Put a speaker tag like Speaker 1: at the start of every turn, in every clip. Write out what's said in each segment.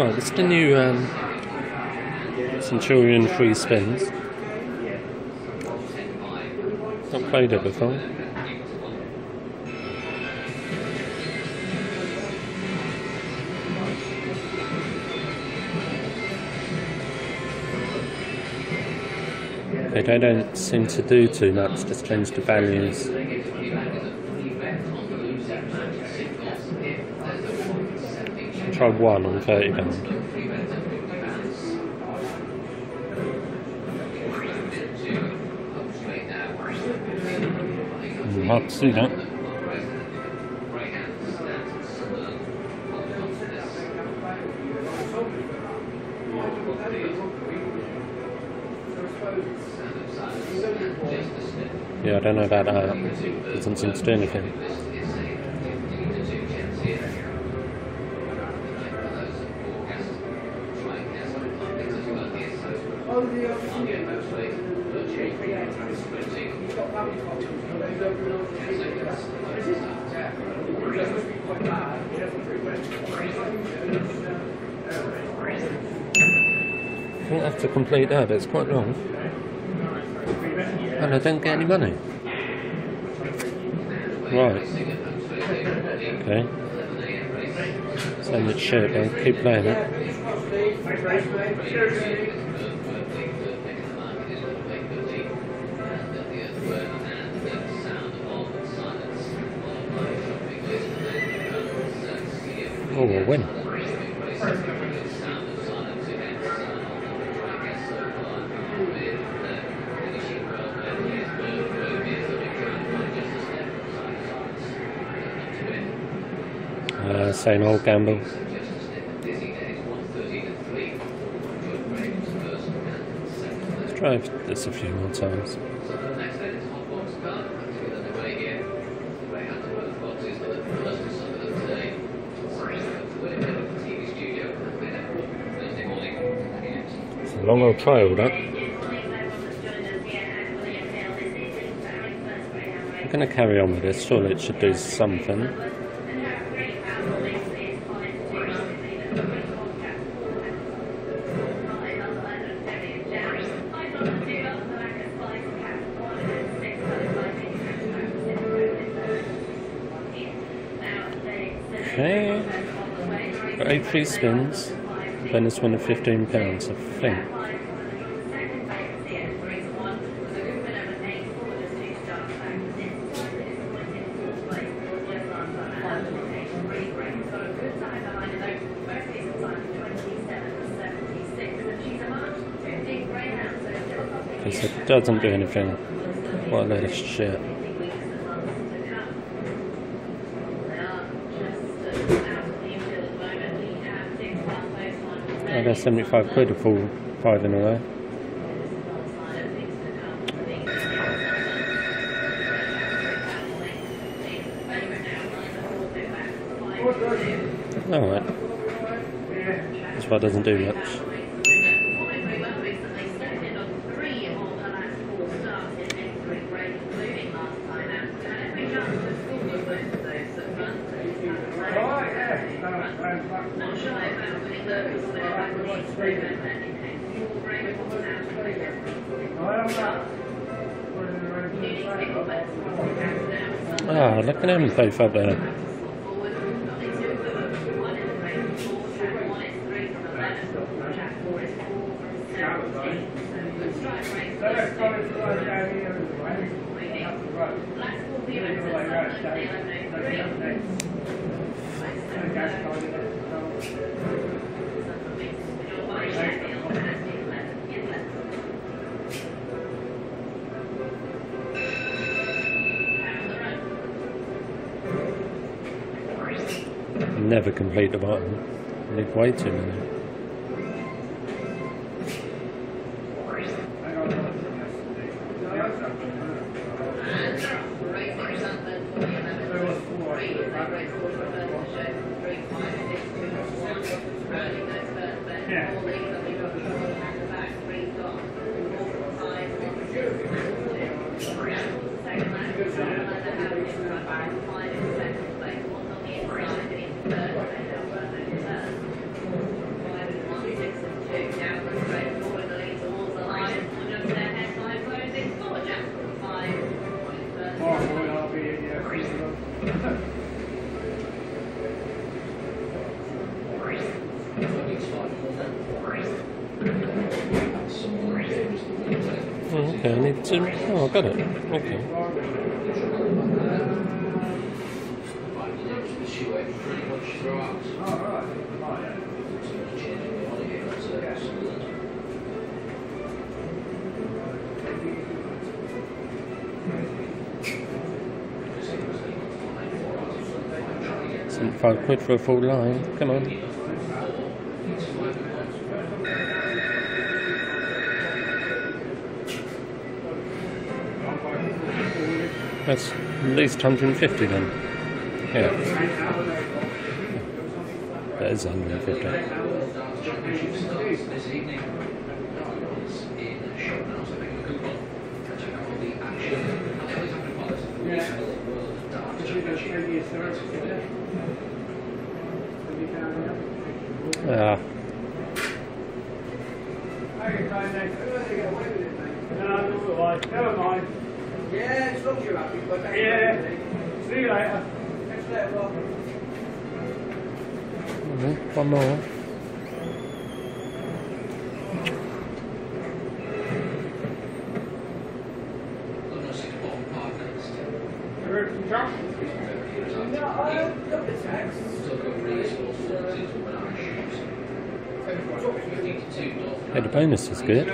Speaker 1: Right, it's the new um, Centurion free spins. Not played it before. They don't seem to do too much, just change the values. Try one on 30 pound. Mm, hard to see that. Yeah, I don't know about that. It Doesn't seem to do anything. I think I have to complete that, but it's quite long. And I don't get any money. Right. Okay. Send it shit, but keep playing it. Oh, we'll win. Uh, same old gamble. Let's try this a few more times. A long old trial, that. I'm going to carry on with this. Surely it should do something. Okay. Eight free spins. Of fifteen pounds, I think. Because it doesn't do anything. What a load of shit. I got 75 quid to full five in a row. Alright. This one doesn't do much. Ah, look at him both up Never complete the bottom. Need way too many.
Speaker 2: Okay, I need to. Oh, I got it. Okay. Seventy-five quid for a full line. Come on. That's at least 150 then. Yeah. That is 150. Ah,
Speaker 3: Never mind.
Speaker 4: Yeah, as you're happy, but
Speaker 3: Yeah. See you later.
Speaker 4: Next letter, well.
Speaker 2: mhm, one more.
Speaker 3: For?
Speaker 4: No, tax.
Speaker 2: Yeah, the bonus is good.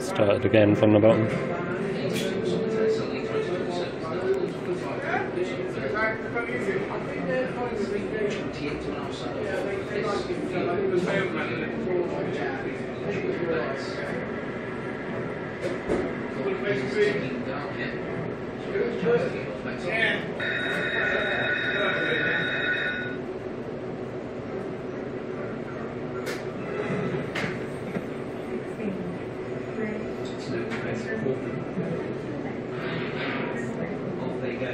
Speaker 2: Started again from the bottom.
Speaker 5: Off they go.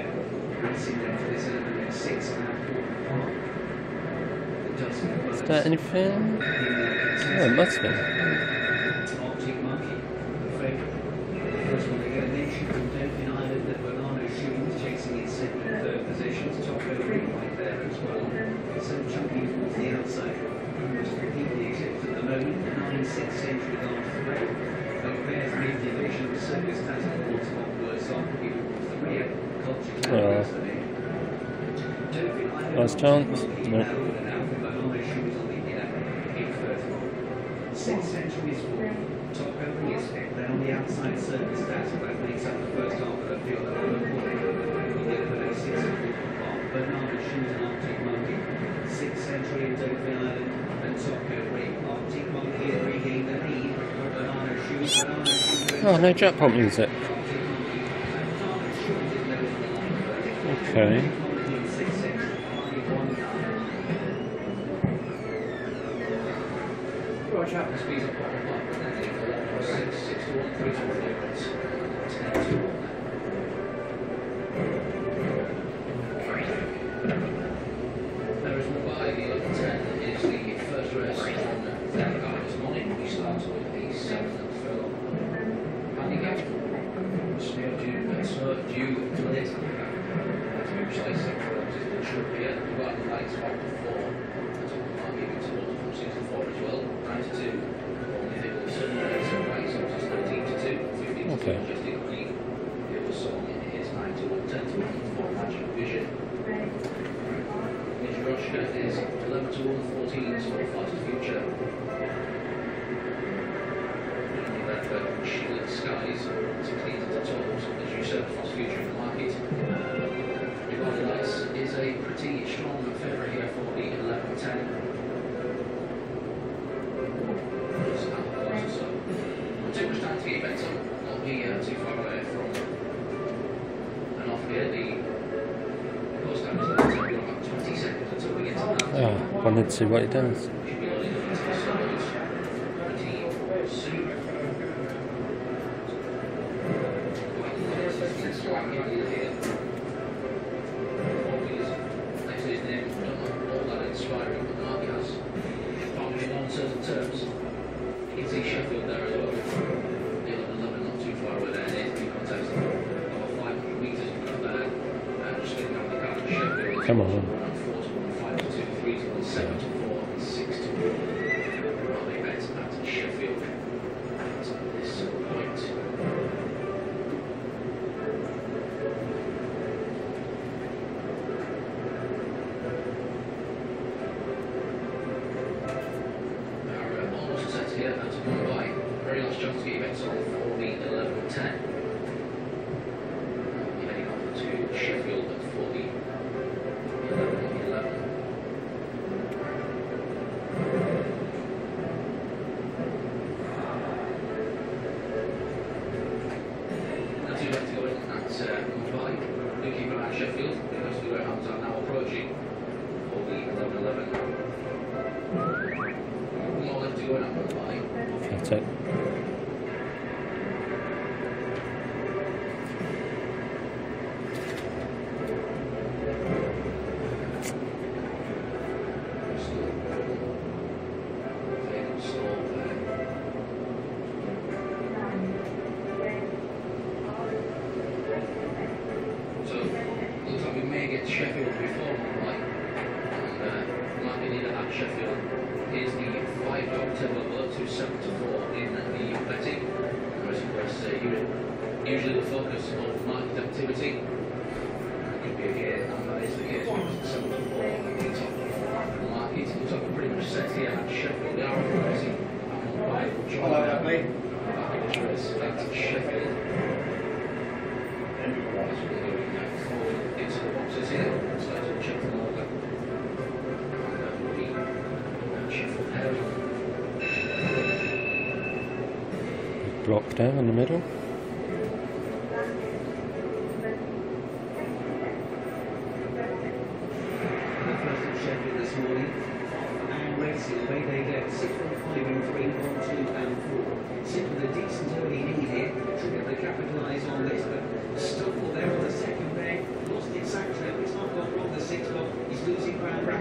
Speaker 5: Racing them for this element at six and a quarter par. The Dusty
Speaker 2: Is
Speaker 5: Brothers
Speaker 2: that anything?
Speaker 5: in
Speaker 2: Oh, it must be.
Speaker 5: Arctic Monkey, the favourite. First one, they get a nation from Dolphin Island that Bernardo Shoes chasing in second and third positions. Top over right there as well. So chunky towards the outside. Must repeat the exits at the moment. The 9-6 century last threat. Both pairs lead division. Circus Task Force got worse off. People three at Culture Club yesterday. Dolphin Island
Speaker 2: Nice chance.
Speaker 5: Monkey
Speaker 2: No.
Speaker 5: narrowed it out with Bernardo Shoes on the inner in for top opening is then on the outside surface stats, that makes up the first half of the field at the point. We did put a six Shoes and Arctic Monkey. Sixth century in Dolphin Island and Tokyo Break. Arctic Monkey has regained the lead. Shoes.
Speaker 2: Oh, no jackpot music. Okay.
Speaker 5: Sixth century, five, one,
Speaker 4: Watch out.
Speaker 5: Speeds up bottom line, but then it's eleven plus six, six to one, three to one difference. Ten to one. There is Mumbai, the eleven ten is the first race on Vanguard this morning. We start with the seventh and furlong handicap. Snow due, snow due to lit. To be precise, it is the trip here. Dubai lights to four.
Speaker 2: Okay.
Speaker 5: The is nine to one, ten to one for Magic Vision. Mitroshka is 11 to 1, 14 is for Fast Future. Red Bird, Shielded Skies, 16 to 12, as you said, Fast Future in the market. Rewarding Lights is a pretty strong favourite here for the 11 10. So, not too much time to get your bets on, not be uh, too far away from and off here. The post time is now taking about 20 seconds until we get to that.
Speaker 2: Ah, wanted to see what it does.
Speaker 5: Should be loading into the sides pretty soon. Next is name, don't know all that inspiring, but Mark has found it on certain terms. You can see Sheffield there as well. The 11 11 not too far away there. There's the contest. About 500 metres from there. Uh, getting out the car. Sheffield.
Speaker 2: Come on.
Speaker 5: One, four to one, five to two, three to one, seven to four, and six
Speaker 2: That's all for the 11.10. You're heading off to Sheffield for the 11.11. As you like to go in at uh, Mumbai, do keep an eye on Sheffield because the greyhounds are now approaching for the 11.11. One more left to go in at Mumbai.
Speaker 1: Flat it.
Speaker 2: So, looks like we may get Sheffield before Mumbai. And uh, might be needed at Sheffield. Here's the 5 October vote to 7 to 4 in the betting. Whereas, of course, uh, u- usually the focus of market activity could be here, and that is the case with 7 to 4 in the top market. Looks like pretty much set here at Sheffield. They are progressing. And Mumbai will join
Speaker 3: Hello,
Speaker 2: them.
Speaker 3: lovely.
Speaker 2: Back in this race at Sheffield. As we're forward into the boxes here, so let's check them over. And that will be Sheffield
Speaker 1: Block down in the middle.
Speaker 5: The first at Sheffield this morning. And racing away they go. Six from five and three, one, two, and four. Sit with a decent early lead here. Should be able to capitalise on this, but Stoffel there on the second leg. Lost it Saxon. It's not gone wrong. The six block. He's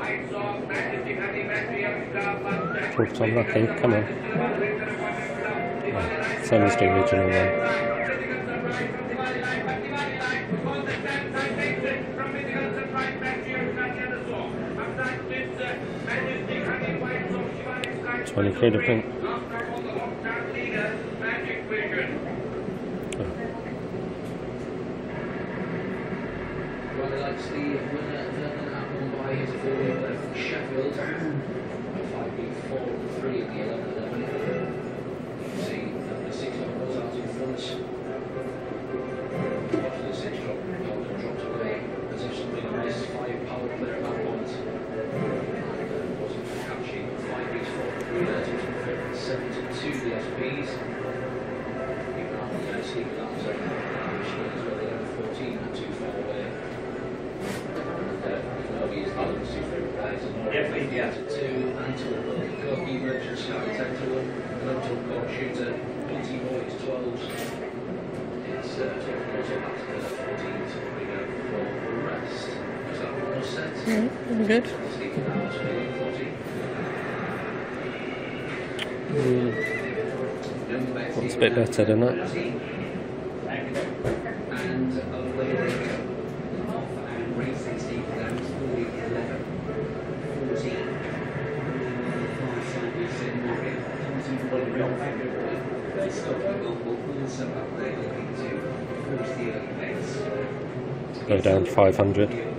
Speaker 5: rapidly. Back is now shot to the
Speaker 3: Oh,
Speaker 5: into
Speaker 3: yeah.
Speaker 5: second. Six looks in trouble. Drops out to 11 on that six block. Have a break. Five two in the field at Sheffield. Four in second at two on three. Five on the final bend. We want Watson at the second lead. Four chasing, getting the bit, but nowhere near enough. Five from four. Three on the third.
Speaker 1: Talks unlucky. Come on. Same as the original one. Twenty quid, I think.
Speaker 2: Well, likes the winner Vernon at From Sheffield. A beat four three in the 11
Speaker 3: Definitely, yeah.
Speaker 2: Two, Anton Kogi, Merchant Sky, 10 to 1, Mental Court Shooter, BT Boys 12. It's uh, 12 also back to the 14 to bring up for the rest. Is that one more set?
Speaker 1: Mm, good.
Speaker 2: Steve Lambs, feeling 40.
Speaker 1: Mm,
Speaker 2: Young
Speaker 1: That's a bit better than that.
Speaker 5: And away they go. Off and racing Steve Downs, 40, 11, 14. On the far side, we said Morgan, Thompson for the real February. First stop, we've got Wolf also up there looking to force the early pace.
Speaker 1: Go down 500.